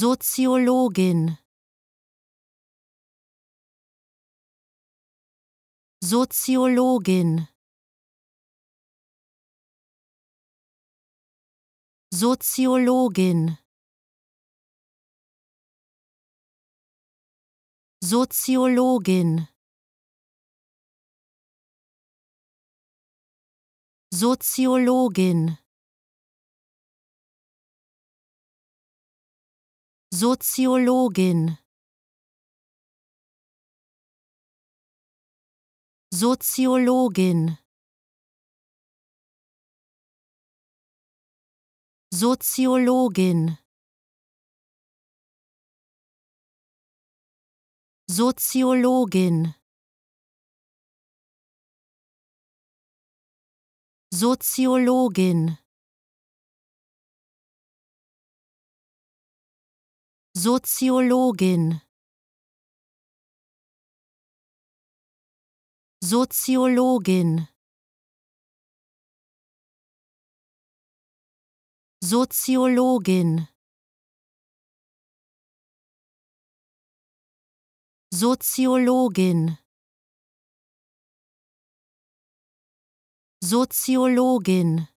Soziologin. Soziologin. Soziologin. Soziologin. Soziologin Soziologin. Soziologin. Soziologin. Soziologin. Soziologin Soziologin. Soziologin. Soziologin. Soziologin. Soziologin